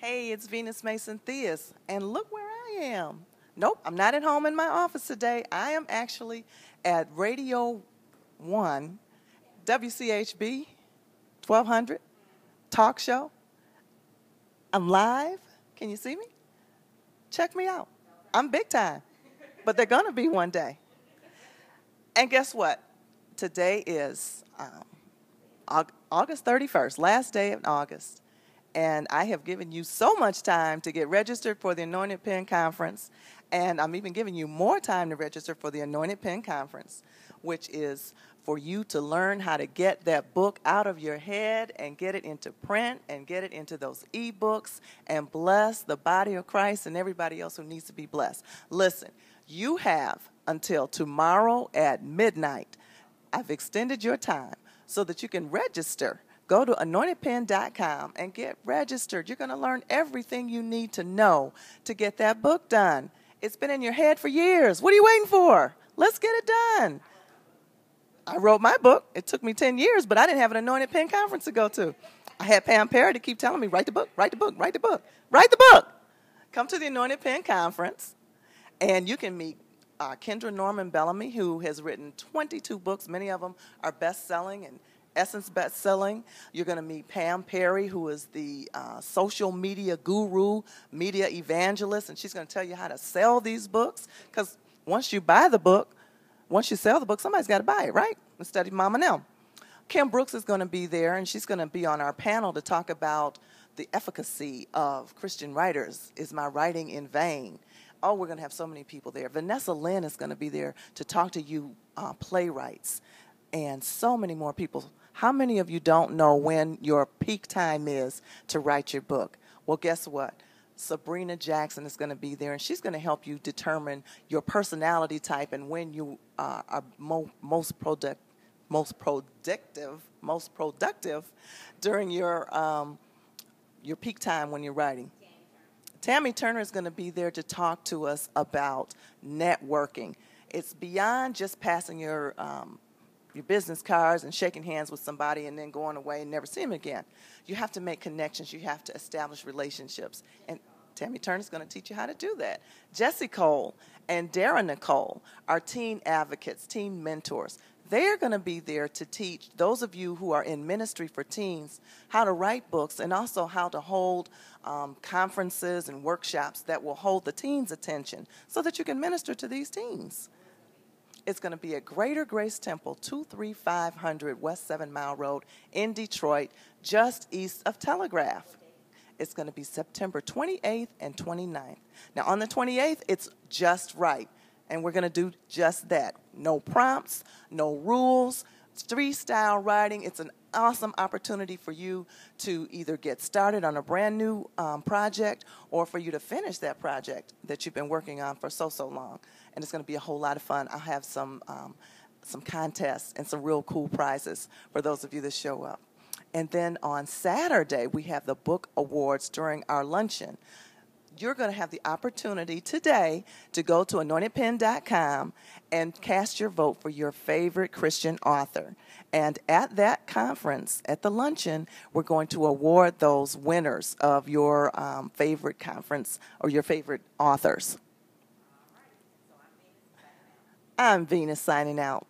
Hey, it's Venus Mason Theus, and look where I am. Nope, I'm not at home in my office today. I am actually at Radio 1, WCHB 1200 talk show. I'm live. Can you see me? Check me out. I'm big time, but they're going to be one day. And guess what? Today is um, August 31st, last day of August. And I have given you so much time to get registered for the Anointed Pen Conference. And I'm even giving you more time to register for the Anointed Pen Conference, which is for you to learn how to get that book out of your head and get it into print and get it into those ebooks and bless the body of Christ and everybody else who needs to be blessed. Listen, you have until tomorrow at midnight. I've extended your time so that you can register. Go to anointedpen.com and get registered. You're going to learn everything you need to know to get that book done. It's been in your head for years. What are you waiting for? Let's get it done. I wrote my book. It took me 10 years, but I didn't have an anointed pen conference to go to. I had Pam Perry to keep telling me, write the book, write the book, write the book, write the book. Come to the anointed pen conference, and you can meet uh, Kendra Norman Bellamy, who has written 22 books. Many of them are best selling and Essence best selling. You're going to meet Pam Perry, who is the uh, social media guru, media evangelist, and she's going to tell you how to sell these books. Because once you buy the book, once you sell the book, somebody's got to buy it, right? Instead of Mama Now. Kim Brooks is going to be there, and she's going to be on our panel to talk about the efficacy of Christian writers. Is my writing in vain? Oh, we're going to have so many people there. Vanessa Lynn is going to be there to talk to you uh, playwrights, and so many more people how many of you don't know when your peak time is to write your book? Well, guess what? Sabrina Jackson is going to be there, and she's going to help you determine your personality type and when you uh, are mo- most product, most productive, most productive during your um, your peak time when you're writing. Tammy Turner is going to be there to talk to us about networking. It's beyond just passing your um, your business cards and shaking hands with somebody and then going away and never see them again. You have to make connections. You have to establish relationships. And Tammy Turner is going to teach you how to do that. Jesse Cole and Dara Nicole are teen advocates, teen mentors. They're going to be there to teach those of you who are in ministry for teens how to write books and also how to hold um, conferences and workshops that will hold the teens' attention so that you can minister to these teens. It's going to be at Greater Grace Temple, 23500 West 7 Mile Road in Detroit, just east of Telegraph. It's going to be September 28th and 29th. Now, on the 28th, it's just right. And we're going to do just that. No prompts, no rules, freestyle writing. It's an awesome opportunity for you to either get started on a brand new um, project or for you to finish that project that you've been working on for so, so long and it's going to be a whole lot of fun. I'll have some um, some contests and some real cool prizes for those of you that show up. And then on Saturday, we have the book awards during our luncheon. You're going to have the opportunity today to go to anointedpen.com and cast your vote for your favorite Christian author. And at that conference, at the luncheon, we're going to award those winners of your um, favorite conference or your favorite authors. I'm Venus signing out.